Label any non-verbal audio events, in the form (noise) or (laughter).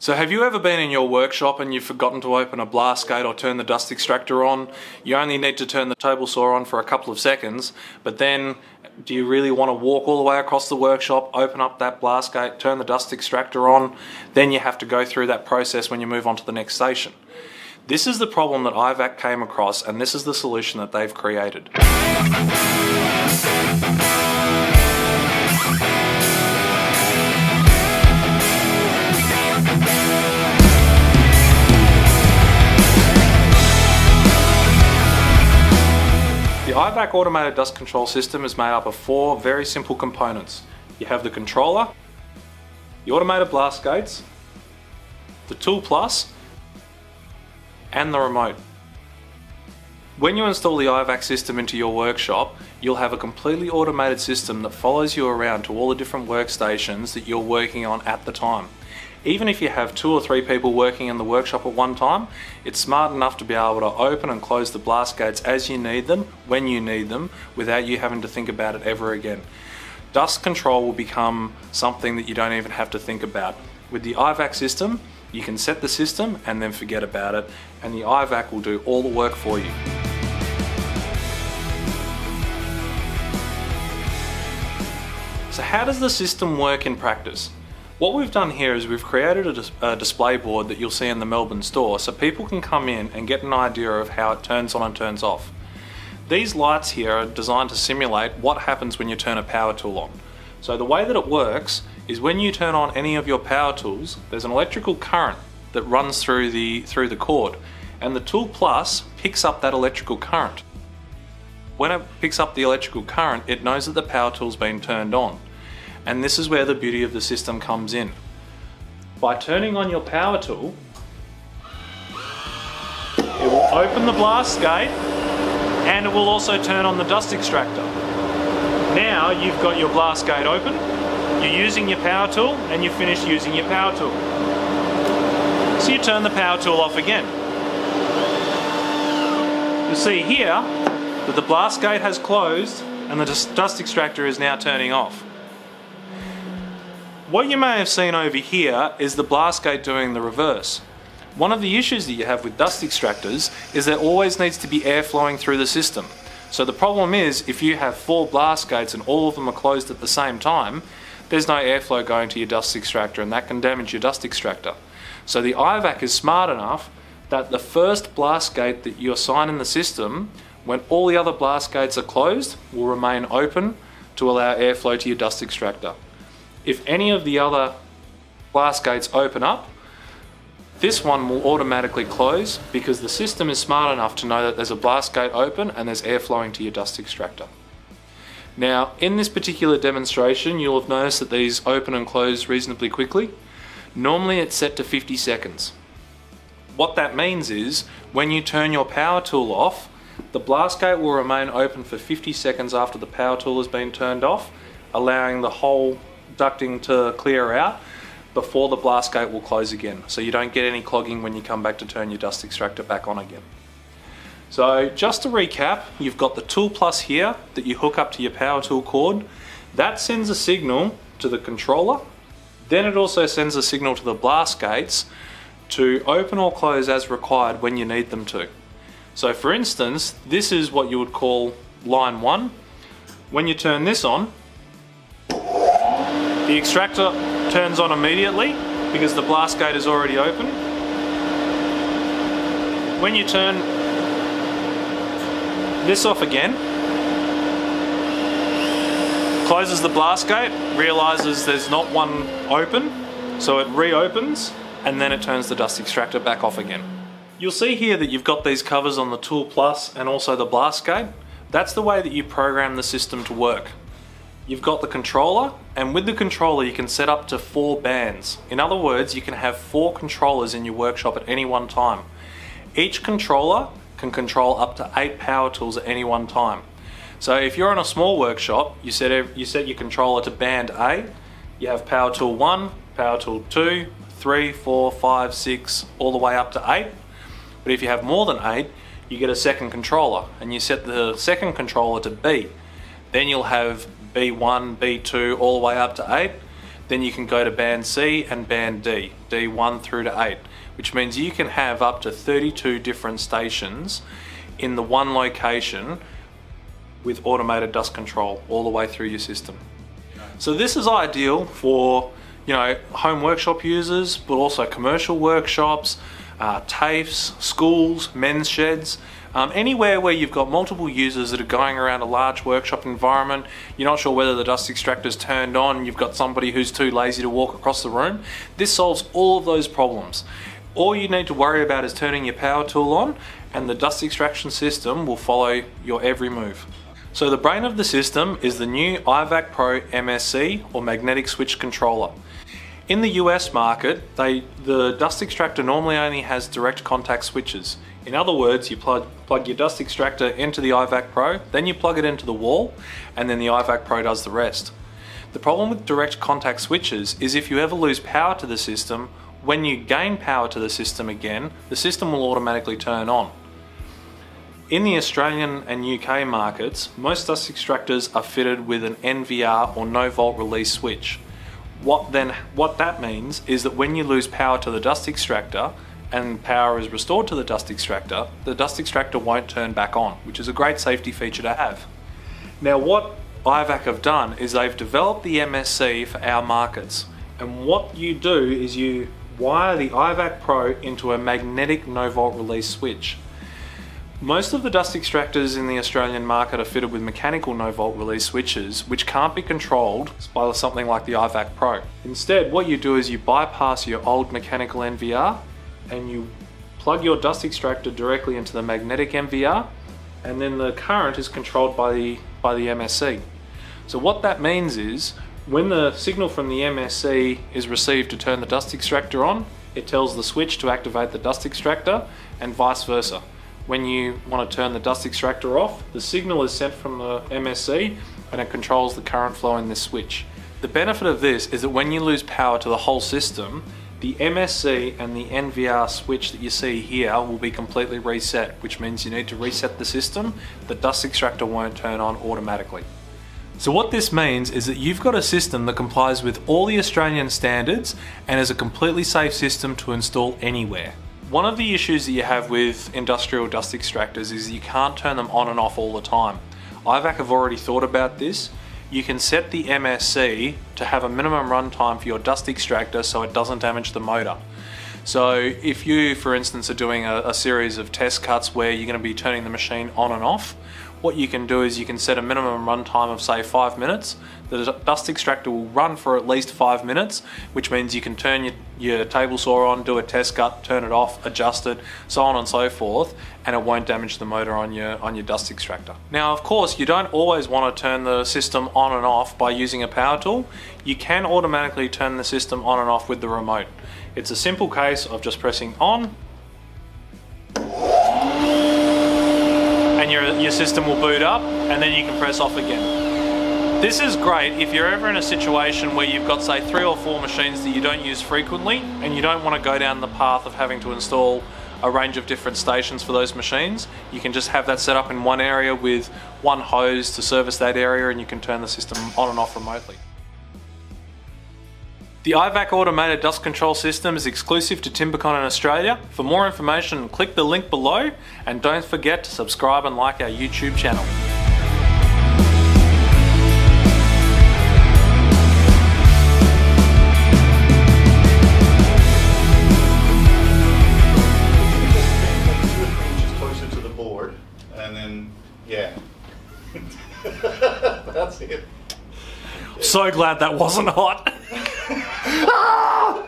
So have you ever been in your workshop and you've forgotten to open a blast gate or turn the dust extractor on? You only need to turn the table saw on for a couple of seconds, but then do you really want to walk all the way across the workshop, open up that blast gate, turn the dust extractor on? Then you have to go through that process when you move on to the next station. This is the problem that IVAC came across and this is the solution that they've created. IVAC automated dust control system is made up of four very simple components. You have the controller, the automated blast gates, the Tool Plus, and the remote. When you install the IVAC system into your workshop, you'll have a completely automated system that follows you around to all the different workstations that you're working on at the time. Even if you have two or three people working in the workshop at one time, it's smart enough to be able to open and close the blast gates as you need them, when you need them, without you having to think about it ever again. Dust control will become something that you don't even have to think about. With the IVAC system, you can set the system and then forget about it, and the IVAC will do all the work for you. So how does the system work in practice? What we've done here is we've created a, dis a, display board that you'll see in the Melbourne store so people can come in and get an idea of how it turns on and turns off. These lights here are designed to simulate what happens when you turn a power tool on. So the way that it works is when you turn on any of your power tools, there's an electrical current that runs through the, through the cord and the Tool Plus picks up that electrical current. When it picks up the electrical current, it knows that the power tool's been turned on. And this is where the beauty of the system comes in. By turning on your power tool, it will open the blast gate and it will also turn on the dust extractor. Now you've got your blast gate open, you're using your power tool and you've finished using your power tool. So you turn the power tool off again. You'll see here that the blast gate has closed and the dust extractor is now turning off. What you may have seen over here is the blast gate doing the reverse. One of the issues that you have with dust extractors is there always needs to be air flowing through the system. So the problem is if you have four blast gates and all of them are closed at the same time, there's no airflow going to your dust extractor and that can damage your dust extractor. So the IVAC is smart enough that the first blast gate that you assign in the system, when all the other blast gates are closed, will remain open to allow airflow to your dust extractor. If any of the other blast gates open up, this one will automatically close because the system is smart enough to know that there's a blast gate open and there's air flowing to your dust extractor. Now, in this particular demonstration, you'll have noticed that these open and close reasonably quickly. Normally it's set to 50 seconds. What that means is, when you turn your power tool off, the blast gate will remain open for 50 seconds after the power tool has been turned off, allowing the whole ducting to clear out before the blast gate will close again. So you don't get any clogging when you come back to turn your dust extractor back on again. So just to recap, you've got the Tool Plus here that you hook up to your power tool cord. That sends a signal to the controller. Then it also sends a signal to the blast gates to open or close as required when you need them to. So for instance, this is what you would call line one. When you turn this on, the extractor turns on immediately because the blast gate is already open. When you turn this off again, closes the blast gate, realizes there's not one open, so it reopens and then it turns the dust extractor back off again. You'll see here that you've got these covers on the Tool Plus and also the blast gate. That's the way that you program the system to work. You've got the controller, and with the controller you can set up to four bands. In other words, you can have four controllers in your workshop at any one time. Each controller can control up to eight power tools at any one time. So if you're in a small workshop, you set, you set your controller to band A, you have power tool 1, power tool 2, 3, 4, 5, 6, all the way up to 8. But if you have more than 8, you get a second controller, and you set the second controller to B. Then you'll have B1, B2, all the way up to 8. then you can go to band C and band D, D1 through to 8, which means you can have up to 32 different stations in the one location with automated dust control all the way through your system. So this is ideal for you know home workshop users, but also commercial workshops, uh, TAFEs, schools, men's sheds, um, anywhere where you've got multiple users that are going around a large workshop environment, you're not sure whether the dust extractor is turned on, you've got somebody who's too lazy to walk across the room. This solves all of those problems. All you need to worry about is turning your power tool on and the dust extraction system will follow your every move. So the brain of the system is the new IVAC Pro MSC or magnetic switch controller. In the US market, they, the dust extractor normally only has direct contact switches. In other words, you plug, plug your dust extractor into the IVAC Pro, then you plug it into the wall, and then the IVAC Pro does the rest. The problem with direct contact switches is if you ever lose power to the system, when you gain power to the system again, the system will automatically turn on. In the Australian and UK markets, most dust extractors are fitted with an NVR or no volt release switch. What then what that means is that when you lose power to the dust extractor and power is restored to the dust extractor, the dust extractor won't turn back on, which is a great safety feature to have. Now what IVAC have done is they've developed the MSC for our markets. And what you do is you wire the IVAC Pro into a magnetic no volt release switch. Most of the dust extractors in the Australian market are fitted with mechanical no volt release switches which can't be controlled by something like the IVAC Pro. Instead what you do is you bypass your old mechanical NVR and you plug your dust extractor directly into the magnetic NVR and then the current is controlled by the, by the MSC. So what that means is when the signal from the MSC is received to turn the dust extractor on, it tells the switch to activate the dust extractor and vice versa when you want to turn the dust extractor off, the signal is sent from the MSC and it controls the current flow in this switch. The benefit of this is that when you lose power to the whole system, the MSC and the NVR switch that you see here will be completely reset, which means you need to reset the system. The dust extractor won't turn on automatically. So what this means is that you've got a system that complies with all the Australian standards and is a completely safe system to install anywhere. One of the issues that you have with industrial dust extractors is you can't turn them on and off all the time. IVAC have already thought about this. You can set the MSC to have a minimum runtime for your dust extractor so it doesn't damage the motor. So if you, for instance, are doing a, a series of test cuts where you're going to be turning the machine on and off, what you can do is you can set a minimum runtime of say five minutes. The dust extractor will run for at least five minutes, which means you can turn your, your table saw on, do a test cut, turn it off, adjust it, so on and so forth, and it won't damage the motor on your, on your dust extractor. Now, of course, you don't always want to turn the system on and off by using a power tool. You can automatically turn the system on and off with the remote. It's a simple case of just pressing on your, your system will boot up and then you can press off again. This is great if you're ever in a situation where you've got say three or four machines that you don't use frequently and you don't want to go down the path of having to install a range of different stations for those machines. You can just have that set up in one area with one hose to service that area and you can turn the system on and off remotely. The IVAC automated dust control system is exclusive to Timbecon in Australia. For more information, click the link below and don't forget to subscribe and like our YouTube channel. and then yeah (laughs) that's it so glad that wasn't hot ah!